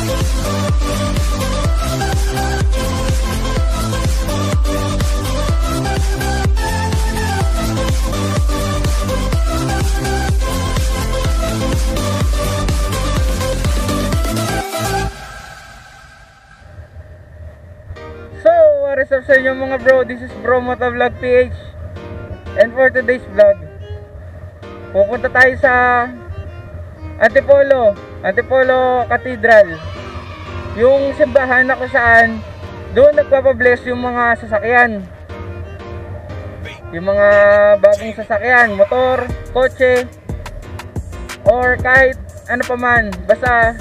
What is up sa inyo mga bro? This is Bro Motovlog PH And for today's vlog Pupunta tayo sa Antipolo Antipolo Cathedral. Yung simbahan na kung saan Doon nagpapabless yung mga sasakyan. Yung mga bagong sasakyan Motor, kotse Or kahit ano pa man Basta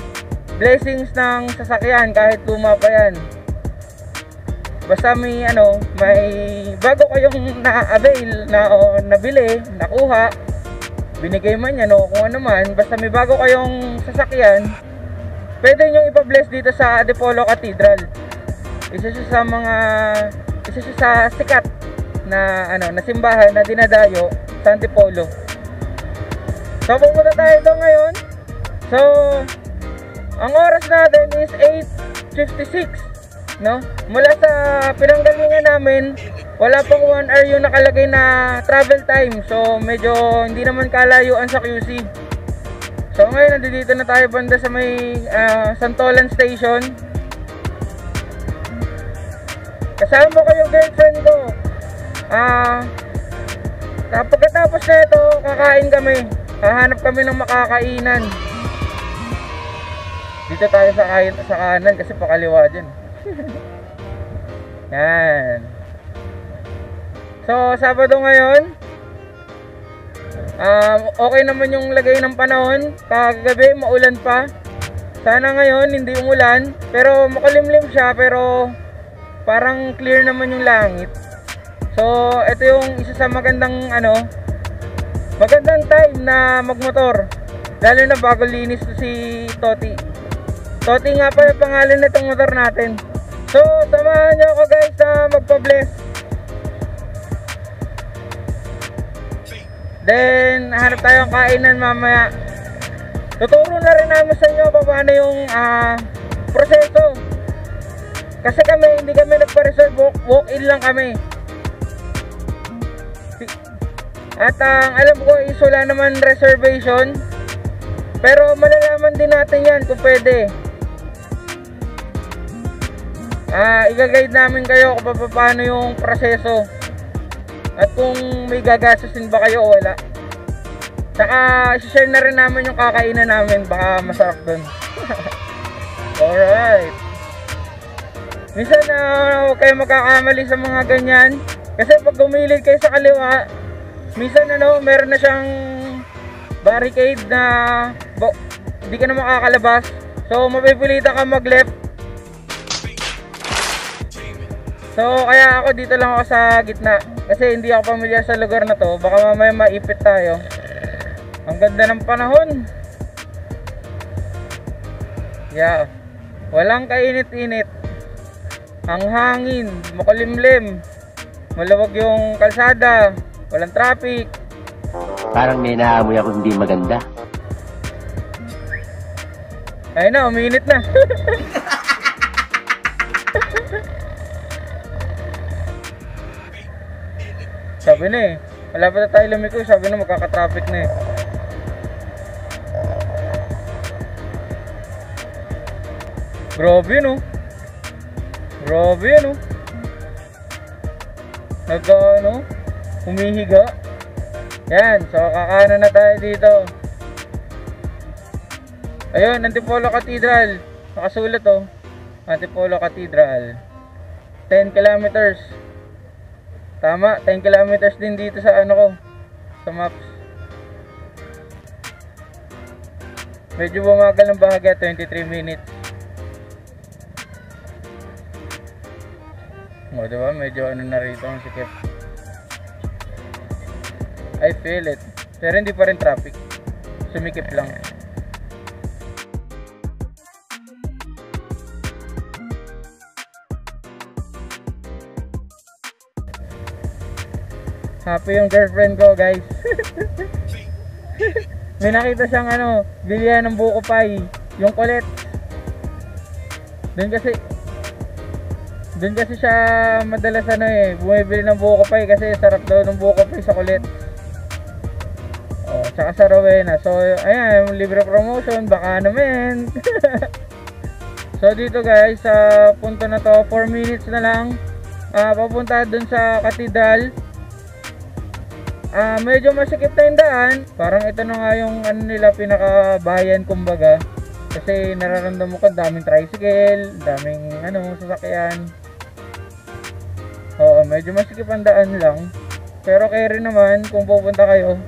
blessings ng sasakyan kahit luma pa yan. Basta may ano, may bago kayong na-avail na o nabili, nakuha, binigay man yan o kung ano man, basta may bago kayong sasakyan, pwede nyo ipa-bless dito sa Adipolo Cathedral. Isa siya sa mga isa siya sa sikat na ano, na simbahan na dinadayo sa Antipolo. So pumunta tayo doon ngayon. So ang oras natin is 8:56 no? Mula sa pinanggalingan namin, wala pang 1 hour yung nakalagay na travel time. So, medyo hindi naman kalayuan sa QC. So, ngayon, nandito na tayo banda sa may uh, Santolan Station. Kasama ko yung girlfriend ko. Ah, uh, pagkatapos na ito, kakain kami. Hahanap kami ng makakainan. Dito tayo sa, sa kanan kasi pakaliwa dyan. Yan. So, Sabado ngayon. Um, okay naman yung lagay ng panahon. Kagabi, maulan pa. Sana ngayon, hindi umulan. Pero makulimlim siya, pero parang clear naman yung langit. So, ito yung isa sa magandang ano, magandang time na magmotor. Lalo na bago linis si Toti. Toti nga pa yung pangalan nitong motor natin. Nyo ako guys na magpa-bless. Then, hanap tayong kainan mamaya. Tuturo na rin namin sa inyo paano yung uh, proseso. Kasi kami, hindi kami nagpa-reserve, walk-in lang kami. At ang uh, alam ko is wala naman reservation. Pero malalaman din natin yan kung pwede uh, i-guide namin kayo kung paano yung proseso. At kung may gagastusin ba kayo o wala. Saka share na rin namin yung kakainan namin. Baka masarap dun. Alright. Minsan uh, huwag kayo magkakamali sa mga ganyan. Kasi pag gumilid kayo sa kaliwa minsan ano meron na siyang barricade na hindi ka na makakalabas. So mapipilitan ka mag left So kaya ako dito lang ako sa gitna kasi hindi ako pamilyar sa lugar na to. Baka mamaya maipit tayo. Ang ganda ng panahon. Yeah. Walang kainit-init. Ang hangin, makulimlim. Malawag yung kalsada. Walang traffic. Parang may naamoy ako hindi maganda. Ayun na, uminit na. Sabi na eh. Wala pa tayo lumiko. Sabi na magkaka-traffic na eh. Grabe no. Grabe no. Nagka ano. Humihiga. Yan. So kakanan na tayo dito. Ayun. Antipolo Cathedral. Nakasulat oh. Antipolo Cathedral. 10 kilometers. Tama, 10 kilometers din dito sa ano ko, sa maps. Medyo bumagal ng bahagya, 23 minutes. O, diba? Medyo ano na rito ang sikip. I feel it. Pero hindi pa rin traffic. Sumikip lang. Happy yung girlfriend ko guys. May nakita siyang ano, bilihan ng buko pie. Yung kulit. Doon kasi doon kasi siya madalas ano eh, bumibili ng buko pie kasi sarap daw ng buko pie sa kulit. Oh, tsaka sa Rowena. So, ayan, libre promotion, baka naman. so, dito guys, sa punto na to, 4 minutes na lang. Uh, papunta dun sa katedral. Uh, medyo masikip na yung daan. Parang ito na nga yung ano nila, pinakabayan kumbaga. Kasi nararamdaman ko daming tricycle, daming ano, sasakyan. Oo, medyo masikip ang daan lang. Pero carry naman kung pupunta kayo.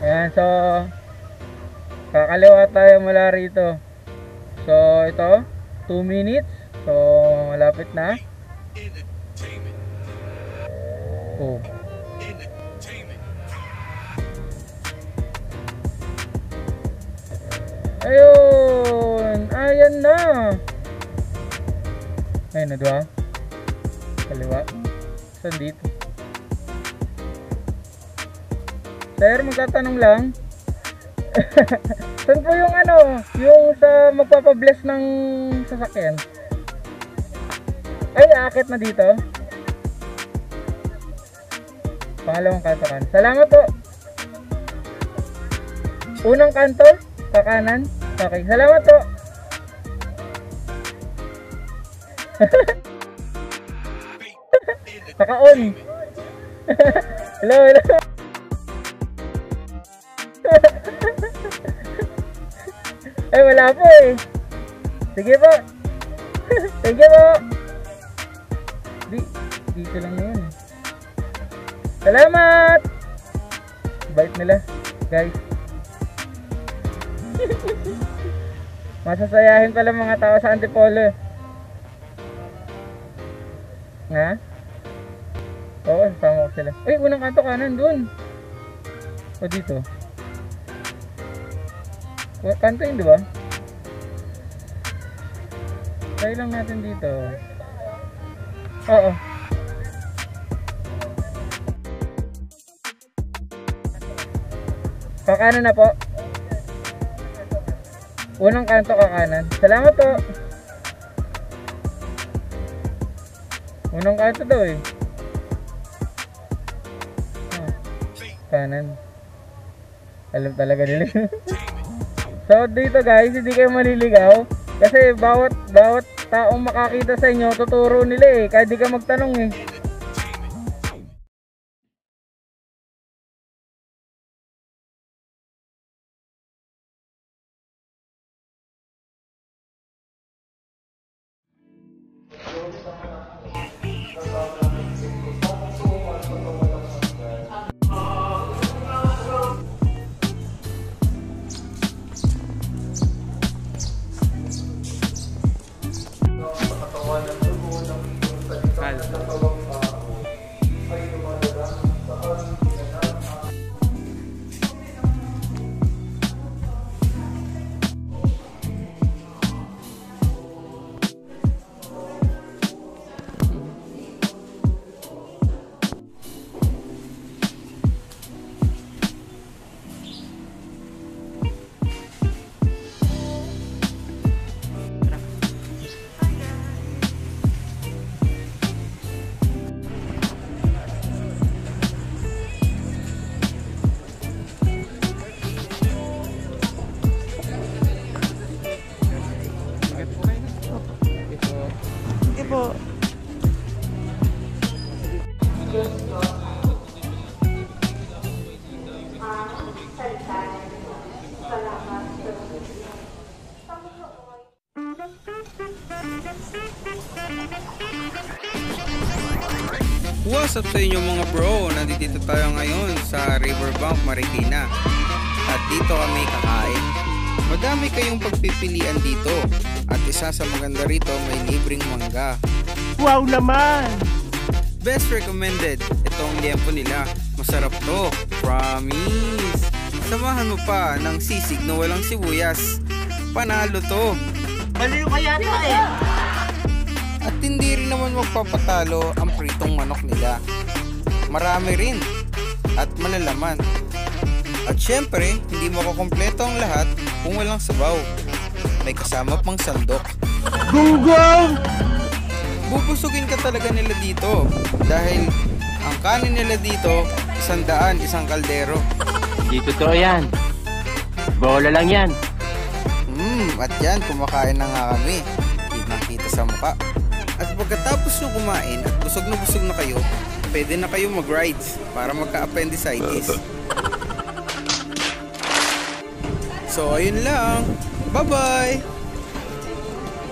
Ayan, so kakaliwa tayo mula rito. So, ito, 2 minutes. So, malapit na. Oh. Ayun! Ayan na! Ayun na, diba? kaliwa. Saan dito? Sir magtatanong lang. Saan po yung ano yung sa magpapabless ng sasakyan? Ay akit na dito. Pangalawang kanto kan salamat po. Unang kanto kakanan okay salamat po Naka-on. hello, hello. Ay, wala po eh. Sige po. Sige po. Di, dito lang yun. Salamat! Bait nila, guys. Masasayahin pala mga tao sa Antipolo. Nga? Oo, sama ko sila. Ay, unang kanto kanan dun. O dito. Kanto yun, di ba? Try lang natin dito. Oo. Kakanan na po. Unang kanto kakanan. Salamat po. Unang kanto daw eh. kanan alam talaga nila so dito guys hindi kayo maliligaw kasi bawat bawat taong makakita sa inyo tuturo nila eh kahit di ka magtanong eh What's up sa inyo mga bro? Nandito tayo ngayon sa Riverbank, Marikina. At dito kami kakain. Madami kayong pagpipilian dito. At isa sa maganda rito may libreng mangga. Wow naman! Best recommended. Itong liempo nila. Masarap to. Promise! Samahan mo pa ng sisig na walang sibuyas. Panalo to. Baliw kaya to eh! At hindi rin naman magpapatalo ang pritong manok nila. Marami rin at malalaman. At syempre, hindi makukompleto ang lahat kung walang sabaw. may kasama pang sandok. Gunggong! Bubusugin ka talaga nila dito dahil ang kanin nila dito, isang daan, isang kaldero. Di totoo yan. Bola lang yan. Hmm, at yan, kumakain na nga kami. Kitang kita sa muka. At pagkatapos nyo kumain at busog na busog na kayo, pwede na kayo mag-rides para magka-appendicitis. So, ayun lang. Bye-bye!